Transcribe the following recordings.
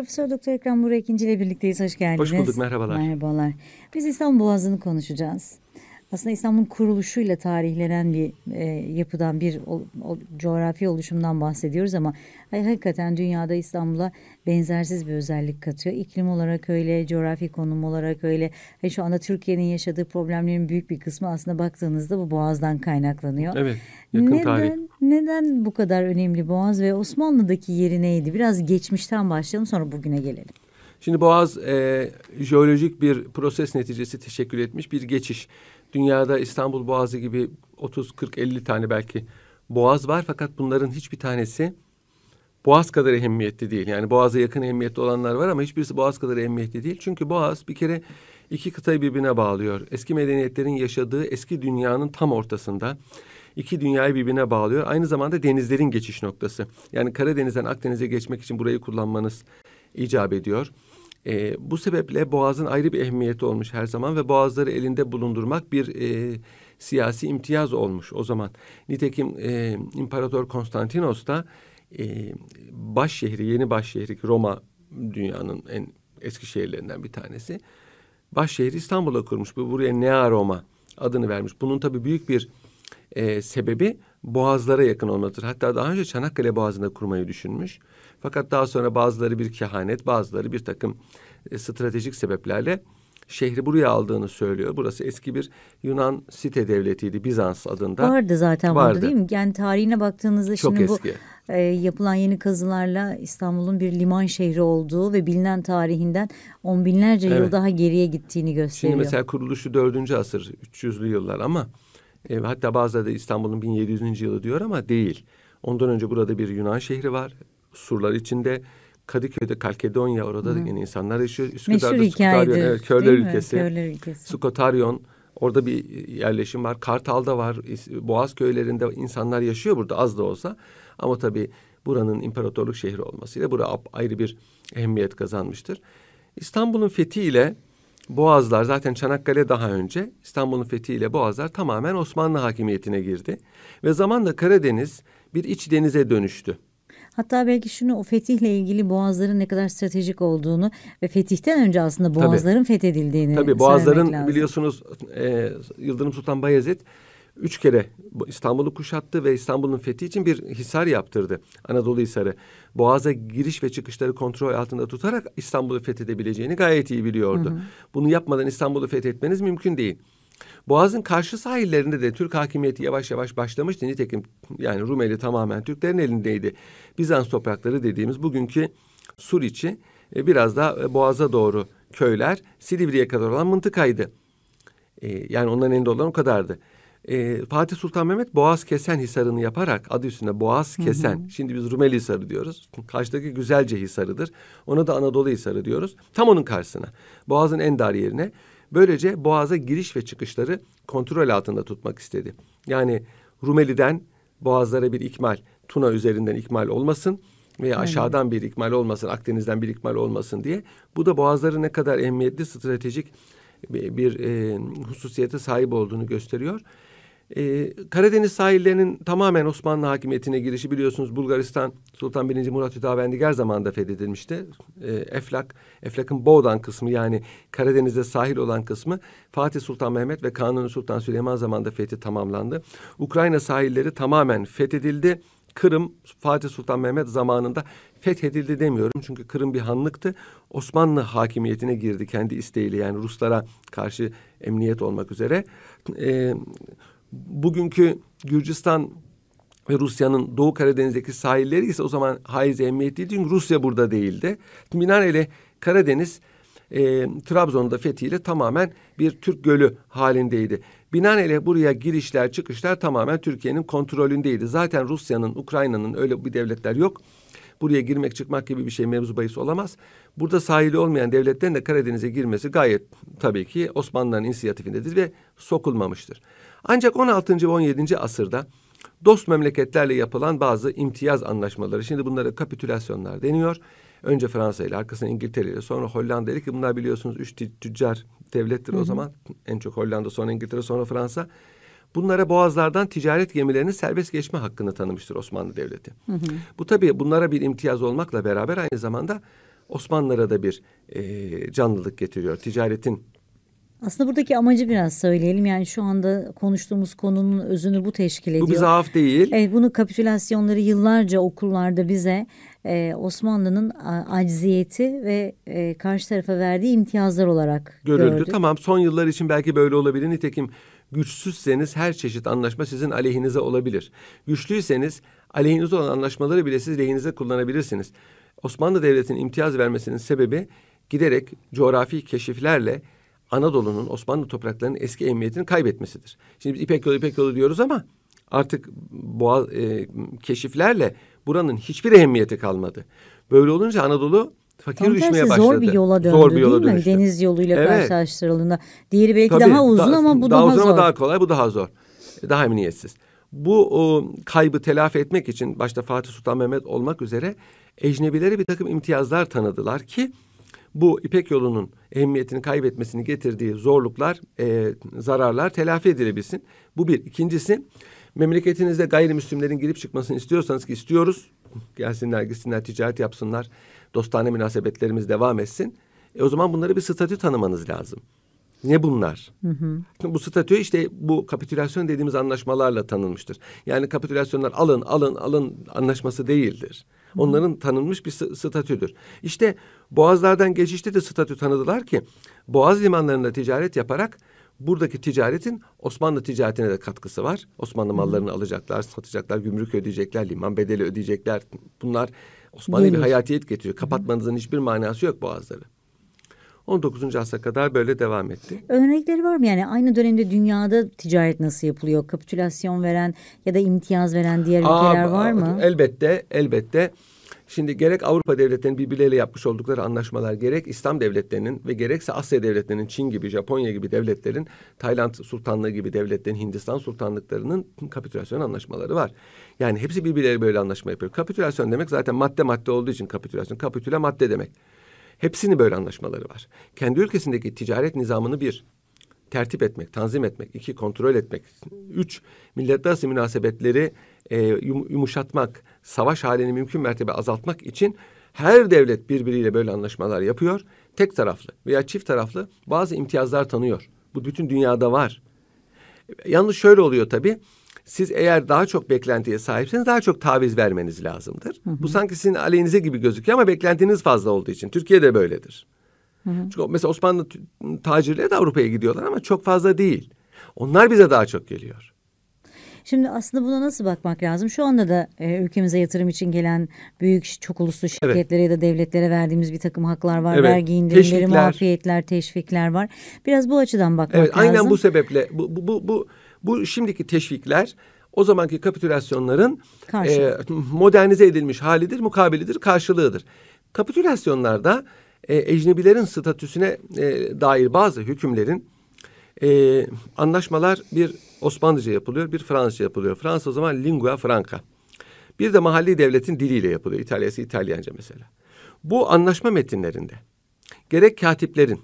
Profesör Doktor Ekrem Burak ikinci ile birlikteyiz. Hoş geldiniz. Hoş bulduk, merhabalar. Merhabalar. Biz İstanbul Boğazı'nı konuşacağız. Aslında İstanbul'un kuruluşuyla tarihlenen bir e, yapıdan, bir o, o, coğrafi oluşumdan bahsediyoruz ama hayır, hakikaten dünyada İstanbul'a benzersiz bir özellik katıyor. İklim olarak öyle, coğrafi konum olarak öyle. Hani şu anda Türkiye'nin yaşadığı problemlerin büyük bir kısmı aslında baktığınızda bu Boğaz'dan kaynaklanıyor. Evet, yakın neden, tarih. Neden bu kadar önemli Boğaz ve Osmanlı'daki yeri neydi? Biraz geçmişten başlayalım sonra bugüne gelelim. Şimdi Boğaz e, jeolojik bir proses neticesi teşekkür etmiş bir geçiş. Dünyada İstanbul Boğazı gibi 30, 40, 50 tane belki boğaz var fakat bunların hiçbir tanesi boğaz kadar ehemmiyetli değil. Yani boğaza yakın ehemmiyetli olanlar var ama hiçbirisi boğaz kadar ehemmiyetli değil. Çünkü boğaz bir kere iki kıtayı birbirine bağlıyor. Eski medeniyetlerin yaşadığı eski dünyanın tam ortasında. iki dünyayı birbirine bağlıyor. Aynı zamanda denizlerin geçiş noktası. Yani Karadeniz'den Akdeniz'e geçmek için burayı kullanmanız icap ediyor. E, bu sebeple Boğaz'ın ayrı bir ehemmiyeti olmuş her zaman ve Boğazları elinde bulundurmak bir e, siyasi imtiyaz olmuş o zaman. Nitekim e, İmparator Konstantinos da e, baş şehri, yeni baş şehri Roma dünyanın en eski şehirlerinden bir tanesi. Baş şehri İstanbul'a kurmuş. Bu buraya Nea Roma adını vermiş. Bunun tabii büyük bir e, sebebi boğazlara yakın olmadır. Hatta daha önce Çanakkale Boğazı'nda kurmayı düşünmüş. Fakat daha sonra bazıları bir kehanet, bazıları bir takım e, stratejik sebeplerle şehri buraya aldığını söylüyor. Burası eski bir Yunan site devletiydi Bizans adında. Vardı zaten Vardı. burada değil mi? Yani tarihine baktığınızda Çok şimdi eski. bu e, yapılan yeni kazılarla İstanbul'un bir liman şehri olduğu ve bilinen tarihinden on binlerce yıl Evet. daha geriye gittiğini gösteriyor. Şimdi mesela kuruluşu 4. asır, 300'lü yıllar ama e, hatta bazıları da İstanbul'un 1700. yılı diyor ama değil. Ondan önce burada bir Yunan şehri var. Surlar içinde. Kadıköy'de Kalkedonya orada da yine insanlar yaşıyor. Meşhur Üsküdar'da hikayedir. Skutaryon, evet, Körler ülkesi. Körler ülkesi. Skotaryon orada bir yerleşim var. Kartal'da var. Boğaz köylerinde insanlar yaşıyor burada az da olsa. Ama tabii buranın imparatorluk şehri olmasıyla bura ayrı bir ehemmiyet kazanmıştır. İstanbul'un fethiyle Boğazlar zaten Çanakkale daha önce İstanbul'un fethiyle Boğazlar tamamen Osmanlı hakimiyetine girdi. Ve zamanla Karadeniz bir iç denize dönüştü. Hatta belki şunu o fetihle ilgili boğazların ne kadar stratejik olduğunu ve fetihten önce aslında boğazların fethedildiğini Tabii Boğazların lazım. biliyorsunuz e, Yıldırım Sultan Bayezid üç kere bu- İstanbul'u kuşattı ve İstanbul'un fethi için bir hisar yaptırdı. Anadolu Hisarı. Boğaz'a giriş ve çıkışları kontrol altında tutarak İstanbul'u fethedebileceğini gayet iyi biliyordu. Bunu yapmadan İstanbul'u fethetmeniz mümkün değil. Boğaz'ın karşı sahillerinde de Türk hakimiyeti yavaş yavaş başlamıştı. Nitekim yani Rumeli tamamen Türklerin elindeydi. Bizans toprakları dediğimiz bugünkü Suriçi e, biraz daha e, Boğaz'a doğru köyler Silivri'ye kadar olan mıntıkaydı. E, yani onların elinde olan o kadardı. E, Fatih Sultan Mehmet Boğaz Kesen Hisarı'nı yaparak adı üstünde Boğaz Kesen. Şimdi biz Rumeli Hisarı diyoruz. Karşıdaki Güzelce Hisarı'dır. Ona da Anadolu Hisarı diyoruz. Tam onun karşısına. Boğaz'ın en dar yerine. Böylece Boğaz'a giriş ve çıkışları kontrol altında tutmak istedi. Yani Rumeli'den Boğazlara bir ikmal, Tuna üzerinden ikmal olmasın veya aşağıdan bir ikmal olmasın, Akdeniz'den bir ikmal olmasın diye. Bu da Boğazların ne kadar ehemmiyetli stratejik bir, bir e, hususiyete sahip olduğunu gösteriyor. E, Karadeniz sahillerinin tamamen Osmanlı hakimiyetine girişi biliyorsunuz Bulgaristan Sultan 1. Murat Hüdavendigar zamanında fethedilmişti. E, Eflak, Eflak'ın Boğdan kısmı yani Karadeniz'de sahil olan kısmı Fatih Sultan Mehmet ve Kanuni Sultan Süleyman zamanında fethi tamamlandı. Ukrayna sahilleri tamamen fethedildi. Kırım Fatih Sultan Mehmet zamanında fethedildi demiyorum. Çünkü Kırım bir hanlıktı. Osmanlı hakimiyetine girdi kendi isteğiyle yani Ruslara karşı emniyet olmak üzere. Ee, bugünkü Gürcistan ve Rusya'nın Doğu Karadeniz'deki sahilleri ise o zaman haiz emniyet. Çünkü Rusya burada değildi. Binaenaleyh Karadeniz e, Trabzon'da fethiyle tamamen bir Türk gölü halindeydi. Binaenaleyh buraya girişler çıkışlar tamamen Türkiye'nin kontrolündeydi. Zaten Rusya'nın, Ukrayna'nın öyle bir devletler yok. Buraya girmek çıkmak gibi bir şey mevzu bahis olamaz. Burada sahili olmayan devletlerin de Karadeniz'e girmesi gayet tabii ki Osmanlıların inisiyatifindedir ve sokulmamıştır. Ancak 16. ve 17. asırda dost memleketlerle yapılan bazı imtiyaz anlaşmaları. Şimdi bunlara kapitülasyonlar deniyor. Önce Fransa ile arkasından İngiltere ile sonra Hollanda ile ki bunlar biliyorsunuz üç tü- tüccar devlettir o zaman. En çok Hollanda sonra İngiltere sonra Fransa. Bunlara boğazlardan ticaret gemilerinin serbest geçme hakkını tanımıştır Osmanlı Devleti. Bu tabii bunlara bir imtiyaz olmakla beraber aynı zamanda Osmanlılara da bir e, canlılık getiriyor. Ticaretin Aslında buradaki amacı biraz söyleyelim. Yani şu anda konuştuğumuz konunun özünü bu teşkil ediyor. bu bir zaaf değil. Evet, bunu kapitülasyonları yıllarca okullarda bize e, Osmanlı'nın acziyeti ve e, karşı tarafa verdiği imtiyazlar olarak görüldü. gördük. Tamam son yıllar için belki böyle olabilir. Nitekim güçsüzseniz her çeşit anlaşma sizin aleyhinize olabilir. Güçlüyseniz aleyhinize olan anlaşmaları bile siz lehinize kullanabilirsiniz. Osmanlı Devleti'nin imtiyaz vermesinin sebebi giderek coğrafi keşiflerle Anadolu'nun Osmanlı topraklarının eski emniyetini kaybetmesidir. Şimdi biz İpek yolu İpek yolu diyoruz ama artık boğa e, keşiflerle buranın hiçbir ehemmiyeti kalmadı. Böyle olunca Anadolu fakir Tam düşmeye başladı. zor bir yola döndü Zor bir yola değil mi? dönüştü. Deniz yoluyla Evet. karşılaştırıldığında. Diğeri belki Tabii, daha uzun da- ama bu daha, daha, uzun zor. ama daha kolay, bu daha zor. Daha emniyetsiz. Bu o, kaybı telafi etmek için başta Fatih Sultan Mehmet olmak üzere ecnebilere bir takım imtiyazlar tanıdılar ki bu İpek yolunun ehemmiyetini kaybetmesini getirdiği zorluklar, e, zararlar telafi edilebilsin. Bu bir. İkincisi memleketinizde gayrimüslimlerin girip çıkmasını istiyorsanız ki istiyoruz. Gelsinler gitsinler ticaret yapsınlar. Dostane münasebetlerimiz devam etsin. E, o zaman bunları bir statü tanımanız lazım. Ne bunlar? Bu statü işte bu kapitülasyon dediğimiz anlaşmalarla tanınmıştır. Yani kapitülasyonlar alın alın alın anlaşması değildir. Onların tanınmış bir statüdür. İşte boğazlardan geçişte de statü tanıdılar ki boğaz limanlarında ticaret yaparak buradaki ticaretin Osmanlı ticaretine de katkısı var. Osmanlı mallarını alacaklar, satacaklar, gümrük ödeyecekler, liman bedeli ödeyecekler. Bunlar Osmanlı'ya bir Gelir. hayatiyet getiriyor. Kapatmanızın hiçbir manası yok boğazları. 19. asra kadar böyle devam etti. Örnekleri var mı? Yani aynı dönemde dünyada ticaret nasıl yapılıyor? Kapitülasyon veren ya da imtiyaz veren diğer ülkeler Aa, var mı? Elbette, elbette. Şimdi gerek Avrupa devletlerinin birbirleriyle yapmış oldukları anlaşmalar, gerek İslam devletlerinin ve gerekse Asya devletlerinin, Çin gibi, Japonya gibi devletlerin, Tayland Sultanlığı gibi devletlerin, Hindistan sultanlıklarının kapitülasyon anlaşmaları var. Yani hepsi birbirleriyle böyle anlaşma yapıyor. Kapitülasyon demek zaten madde madde olduğu için kapitülasyon. Kapitüle madde demek. Hepsinin böyle anlaşmaları var. Kendi ülkesindeki ticaret nizamını bir, tertip etmek, tanzim etmek, iki kontrol etmek, üç milletler münasebetleri e, yum- yumuşatmak, savaş halini mümkün mertebe azaltmak için her devlet birbiriyle böyle anlaşmalar yapıyor. Tek taraflı veya çift taraflı bazı imtiyazlar tanıyor. Bu bütün dünyada var. Yalnız şöyle oluyor tabii. Siz eğer daha çok beklentiye sahipseniz daha çok taviz vermeniz lazımdır. Bu sanki sizin aleyhinize gibi gözüküyor ama beklentiniz fazla olduğu için. Türkiye'de böyledir. Çünkü mesela Osmanlı tacirleri de Avrupa'ya gidiyorlar ama çok fazla değil. Onlar bize daha çok geliyor. Şimdi aslında buna nasıl bakmak lazım? Şu anda da e, ülkemize yatırım için gelen büyük çok uluslu şirketlere ya da devletlere verdiğimiz bir takım haklar var. Evet. Vergi indirimleri, Teşvikler. muafiyetler, teşvikler var. Biraz bu açıdan bakmak Evet, lazım. aynen bu sebeple bu bu bu bu, bu şimdiki teşvikler o zamanki kapitülasyonların Karşılığı. e, modernize edilmiş halidir, mukabilidir, karşılığıdır. Kapitülasyonlarda e, ecnebilerin statüsüne e, dair bazı hükümlerin e, anlaşmalar bir Osmanlıca yapılıyor, bir Fransızca yapılıyor. Fransız o zaman lingua franca. Bir de mahalli devletin diliyle yapılıyor. İtalyası İtalyanca mesela. Bu anlaşma metinlerinde gerek katiplerin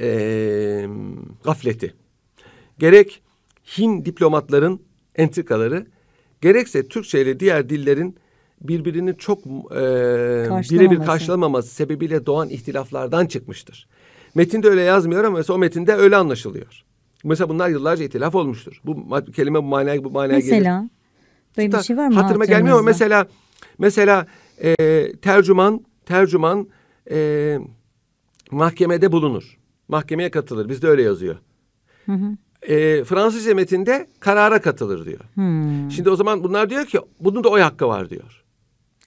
e, gafleti, gerek Hin diplomatların entrikaları, gerekse Türkçe ile diğer dillerin birbirini çok e, birebir karşılamaması sebebiyle doğan ihtilaflardan çıkmıştır. Metinde öyle yazmıyor ama mesela o metinde öyle anlaşılıyor. Mesela bunlar yıllarca ihtilaf olmuştur. Bu kelime bu manaya bu manaya gelir. Mesela böyle bir şey var mı? Hatırıma gelmiyor ama mesela mesela e, tercüman tercüman e, mahkemede bulunur. Mahkemeye katılır. Bizde öyle yazıyor. E, Fransızca metinde karara katılır diyor. Hmm. Şimdi o zaman bunlar diyor ki bunun da oy hakkı var diyor.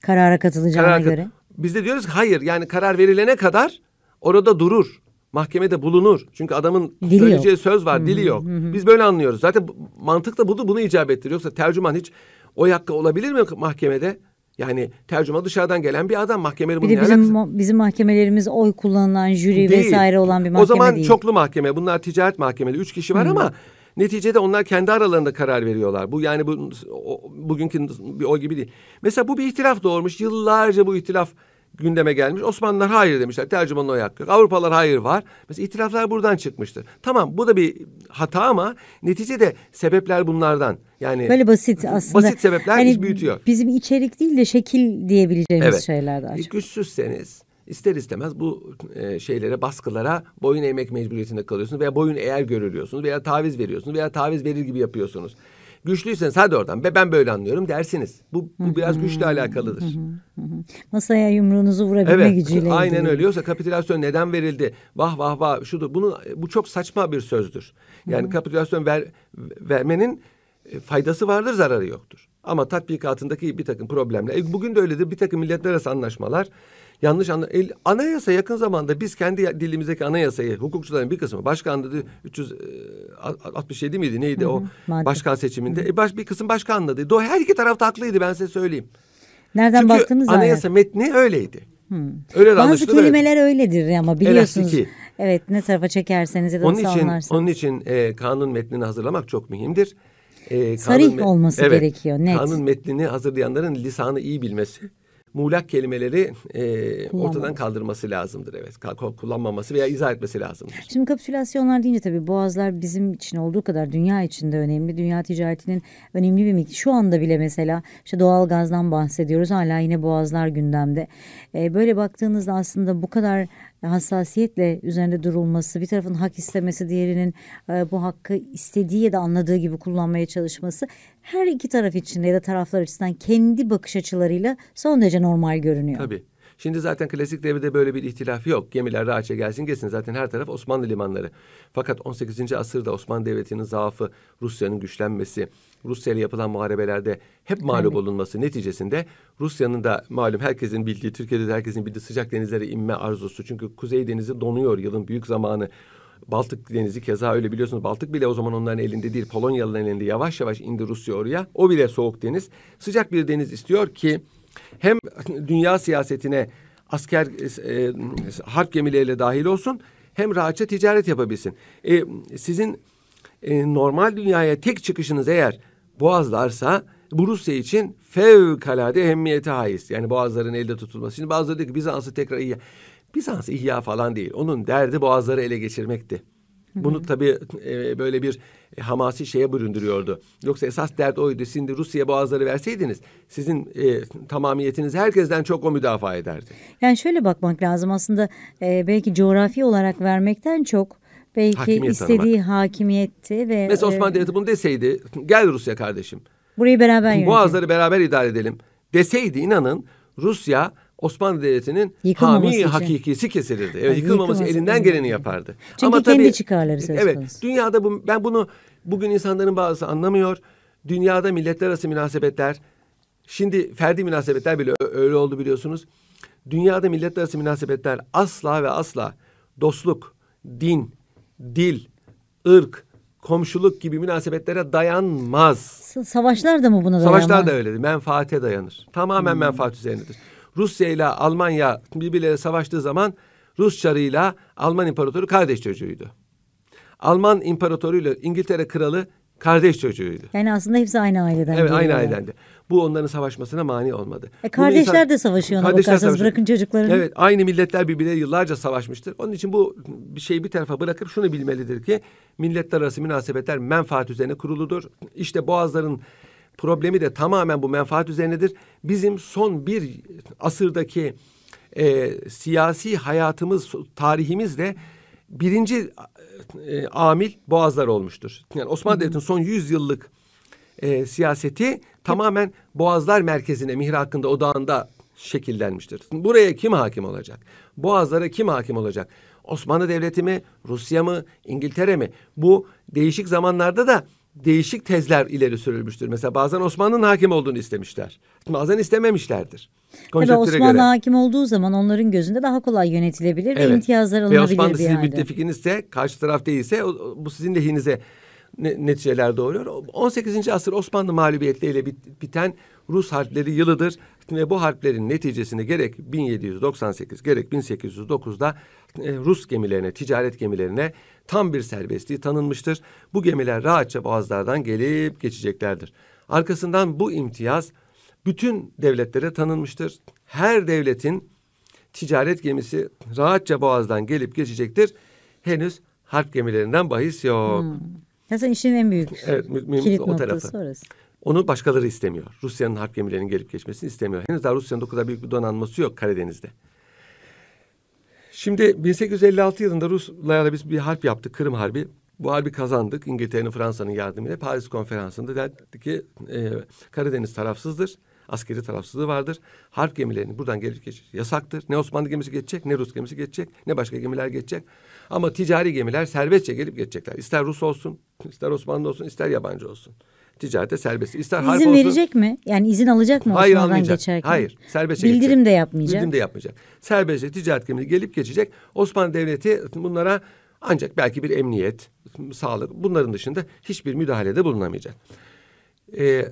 Karara katılacağına Karar, göre. Biz de diyoruz ki hayır yani karar verilene kadar orada durur. Mahkemede bulunur. Çünkü adamın Dili söyleyeceği yok. söz var, dili yok. Biz böyle anlıyoruz. Zaten mantık da bunu, bunu icap ettirir. Yoksa tercüman hiç oy hakkı olabilir mi mahkemede? Yani tercüman dışarıdan gelen bir adam mahkemede Bir bunun de ne bizim alakası? bizim mahkemelerimiz oy kullanılan jüri Değil. vesaire olan bir mahkeme O zaman değil. çoklu mahkeme. Bunlar ticaret mahkemeleri. Üç kişi var ama neticede onlar kendi aralarında karar veriyorlar. Bu yani bu o, bugünkü bir o gibi değil. Mesela bu bir ihtilaf doğurmuş. Yıllarca bu ihtilaf gündeme gelmiş. Osmanlılar hayır demişler. Tercümanın hakkı yok. Avrupalılar hayır var. Mesela ihtilaflar buradan çıkmıştır. Tamam bu da bir hata ama neticede sebepler bunlardan. Yani Böyle basit aslında. Basit sebepler Hani büyütüyor. Bizim içerik değil de şekil diyebileceğimiz şeyler daha E, çok. Güçsüzseniz ister istemez bu e, şeylere, baskılara boyun eğmek mecburiyetinde kalıyorsunuz veya boyun eğer görülüyorsunuz veya taviz veriyorsunuz veya taviz verir gibi yapıyorsunuz. Güçlüyseniz hadi oradan be ben böyle anlıyorum dersiniz. Bu, bu biraz güçle alakalıdır. Masaya yumruğunuzu vurabilme Evet, gücüyle aynen ilgili. öyle. Yoksa kapitülasyon neden verildi? Vah vah vah şudur. Bunu bu çok saçma bir sözdür. Yani kapitülasyon ver, vermenin e, faydası vardır, zararı yoktur. Ama tatbikatındaki bir takım problemler. E, bugün de öyledir. Bir takım milletler arası anlaşmalar yanlış anla el- anayasa yakın zamanda biz kendi dilimizdeki anayasayı hukukçuların bir kısmı başkanlığı 367 miydi neydi o madde. başkan seçiminde e, baş, bir kısım başkanladı. Do her iki tarafta haklıydı ben size söyleyeyim. Nereden Çünkü baktığımız anayasa metni öyleydi. Öyle de Bazı kelimeler öyledir ama biliyorsunuz. Elastiki. Evet ne tarafa çekerseniz ya da Onun için onun için e, kanun metnini hazırlamak çok mühimdir. E, Sarih olması gerekiyor, net. Kanun metnini hazırlayanların lisanı iyi bilmesi, muğlak kelimeleri e, ortadan kaldırması lazımdır. Evet, kullanmaması veya izah etmesi lazımdır. Şimdi kapitülasyonlar deyince tabii boğazlar bizim için olduğu kadar dünya içinde önemli. Dünya ticaretinin önemli bir miktarı. Şu anda bile mesela işte doğal gazdan bahsediyoruz. Hala yine boğazlar gündemde. Ee, böyle baktığınızda aslında bu kadar hassasiyetle üzerinde durulması, bir tarafın hak istemesi, diğerinin e, bu hakkı istediği ya da anladığı gibi kullanmaya çalışması her iki taraf için ya da taraflar açısından kendi bakış açılarıyla son derece normal görünüyor. Tabii. Şimdi zaten klasik devirde böyle bir ihtilaf yok. Gemiler rahatça gelsin geçsin. Zaten her taraf Osmanlı limanları. Fakat 18. asırda Osmanlı Devleti'nin zaafı, Rusya'nın güçlenmesi, Rusya ile yapılan muharebelerde hep mağlup olunması neticesinde Rusya'nın da malum herkesin bildiği, Türkiye'de de herkesin bildiği sıcak denizlere inme arzusu. Çünkü Kuzey Denizi donuyor yılın büyük zamanı. Baltık Denizi keza öyle biliyorsunuz. Baltık bile o zaman onların elinde değil. Polonyalıların elinde yavaş yavaş indi Rusya oraya. O bile soğuk deniz. Sıcak bir deniz istiyor ki hem dünya siyasetine asker e, harp gemileriyle dahil olsun hem rahatça ticaret yapabilsin. E, sizin e, normal dünyaya tek çıkışınız eğer boğazlarsa bu Rusya için fevkalade ehemmiyete haiz. Yani boğazların elde tutulması. Şimdi bazıları diyor ki Bizans'ı tekrar ihya. Bizans ihya falan değil. Onun derdi boğazları ele geçirmekti. Bunu tabii e, böyle bir hamasi şeye büründürüyordu. Yoksa esas dert oydu. Şimdi Rusya'ya boğazları verseydiniz sizin e, tamamiyetiniz herkesten çok o müdafaa ederdi. Yani şöyle bakmak lazım aslında e, belki coğrafi olarak vermekten çok belki Hakimiyet istediği hakimiyetti ve Mesela e, Osmanlı Devleti bunu deseydi gel Rusya kardeşim. burayı beraber yönetelim. Boğazları beraber idare edelim deseydi inanın Rusya Osmanlı Devleti'nin hami için. hakikisi kesilirdi. Evet, Yani yıkılmaması yıkılması elinden geleni yapardı. Çünkü kendi çıkarları söz Evet, konusu. dünyada bu, ben bunu bugün insanların bazısı anlamıyor. Dünyada milletler arası münasebetler, şimdi ferdi münasebetler bile öyle oldu biliyorsunuz. Dünyada milletler arası münasebetler asla ve asla dostluk, din, dil, ırk, komşuluk gibi münasebetlere dayanmaz. Savaşlar da mı buna dayanmaz? Savaşlar da öyledir. Menfaate dayanır. Tamamen menfaat üzerindedir. Rusya ile Almanya birbirleriyle savaştığı zaman Rus çarıyla Alman imparatoru kardeş çocuğuydu. Alman imparatoruyla İngiltere kralı kardeş çocuğuydu. Yani aslında hepsi aynı aileden Evet aynı ailendi. Bu onların savaşmasına mani olmadı. E, kardeşler de savaşıyor ona bakarsanız. savaşıyor. Bırakın çocuklarını. Evet aynı milletler birbirine yıllarca savaşmıştır. Onun için bu bir şeyi bir tarafa bırakıp şunu bilmelidir ki milletler arası münasebetler menfaat üzerine kuruludur. İşte boğazların problemi de tamamen bu menfaat üzerinedir. Bizim son bir asırdaki e, siyasi hayatımız, tarihimiz de birinci e, amil boğazlar olmuştur. Yani Osmanlı Devleti'nin son 100 yıllık e, siyaseti tamamen Boğazlar merkezine, mihrakında, odağında şekillenmiştir. Buraya kim hakim olacak? Boğazlara kim hakim olacak? Osmanlı Devleti mi, Rusya mı, İngiltere mi? Bu değişik zamanlarda da değişik tezler ileri sürülmüştür. Mesela bazen Osmanlı'nın hakim olduğunu istemişler. Bazen istememişlerdir. Tabii Osmanlı göre. hakim olduğu zaman onların gözünde daha kolay yönetilebilir ve Evet. imtiyazlar Ve alınabilir Osmanlı bir sizin halde. müttefikinizse, karşı taraf değilse bu sizin lehinize neticeler doğuruyor. 18. asır Osmanlı mağlubiyetleriyle bit- biten Rus harpleri yılıdır ve bu harplerin neticesinde gerek 1798 gerek 1809'da e, Rus gemilerine, ticaret gemilerine tam bir serbestliği tanınmıştır. Bu gemiler rahatça boğazlardan gelip geçeceklerdir. Arkasından bu imtiyaz bütün devletlere tanınmıştır. Her devletin ticaret gemisi rahatça boğazdan gelip geçecektir. Henüz harp gemilerinden bahis yok. Zaten işin en büyük Evet, mü- mü- kilit o tarafı. orası. Onu başkaları istemiyor. Rusya'nın harp gemilerinin gelip geçmesini istemiyor. Henüz daha Rusya'nın o kadar büyük bir donanması yok Karadeniz'de. Şimdi 1856 yılında Ruslarla biz bir harp yaptık, Kırım Harbi. Bu harbi kazandık İngiltere'nin, Fransa'nın yardımıyla. Paris Konferansı'nda dedi ki e, Karadeniz tarafsızdır. Askeri tarafsızlığı vardır. Harp gemilerinin buradan gelip geçiş yasaktır. Ne Osmanlı gemisi geçecek, ne Rus gemisi geçecek, ne başka gemiler geçecek. Ama ticari gemiler serbestçe gelip geçecekler. İster Rus olsun, ister Osmanlı olsun, ister yabancı olsun. Ticarete serbest. İster harp İzin olsun. verecek mi? Yani izin alacak mı Hayır Osmanlı'dan almayacak. geçerken? Hayır. Serbestçe Bildirim geçecek. de yapmayacak. Bildirim de yapmayacak. Serbestçe ticaret gemisi gelip geçecek. Osmanlı Devleti bunlara ancak belki bir emniyet, sağlık bunların dışında hiçbir müdahalede bulunamayacak. Ee,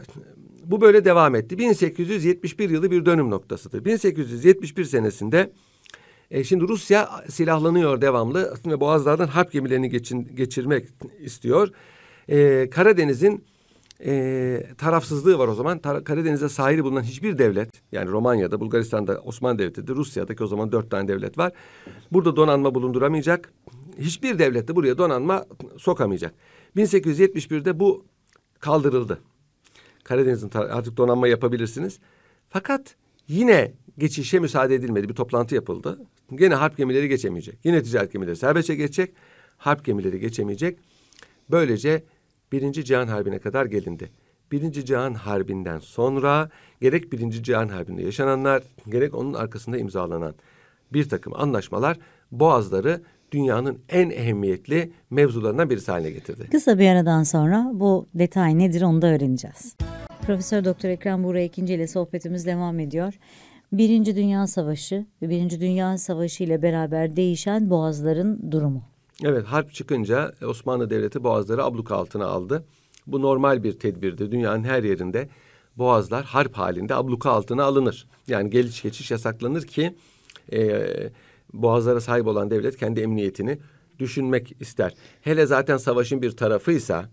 bu böyle devam etti. 1871 yılı bir dönüm noktasıdır. 1871 senesinde e, şimdi Rusya silahlanıyor devamlı ve boğazlardan harp gemilerini geçin, geçirmek istiyor. E, Karadeniz'in e, tarafsızlığı var o zaman. Tar- Karadeniz'de sahili bulunan hiçbir devlet yani Romanya'da, Bulgaristan'da Osmanlı Devleti'de, Rusya'daki o zaman dört tane devlet var. Burada donanma bulunduramayacak. Hiçbir devlet de buraya donanma sokamayacak. 1871'de bu kaldırıldı. Karadeniz'in artık donanma yapabilirsiniz. Fakat yine geçişe müsaade edilmedi. Bir toplantı yapıldı. Gene harp gemileri geçemeyecek. Yine ticaret gemileri serbestçe geçecek. Harp gemileri geçemeyecek. Böylece Birinci Cihan Harbi'ne kadar gelindi. Birinci Cihan Harbi'nden sonra gerek Birinci Cihan Harbi'nde yaşananlar gerek onun arkasında imzalanan bir takım anlaşmalar Boğazları dünyanın en ehemmiyetli mevzularından birisi haline getirdi. Kısa bir aradan sonra bu detay nedir onu da öğreneceğiz. Profesör Doktor Ekrem Buğra ikinci ile sohbetimiz devam ediyor. Birinci Dünya Savaşı ve Birinci Dünya Savaşı ile beraber değişen boğazların durumu. Evet harp çıkınca Osmanlı Devleti boğazları abluk altına aldı. Bu normal bir tedbirdi. Dünyanın her yerinde boğazlar harp halinde abluka altına alınır. Yani geliş geçiş yasaklanır ki e, boğazlara sahip olan devlet kendi emniyetini düşünmek ister. Hele zaten savaşın bir tarafıysa